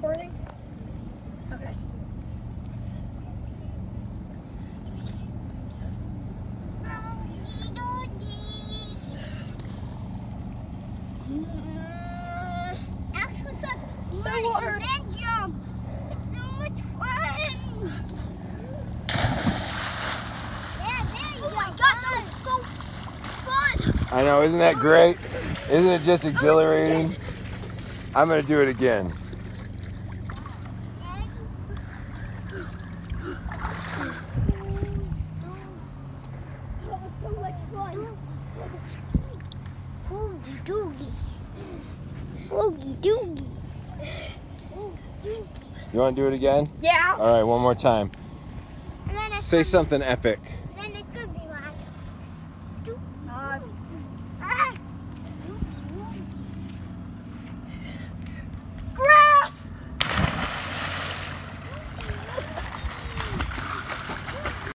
recording? Okay. I know, isn't that great? Isn't it just exhilarating? I'm gonna do it again. So much fun. Oogie doogie. Oogie doogie. You want to do it again? Yeah. All right, one more time. Say something epic. Then it's going to be like...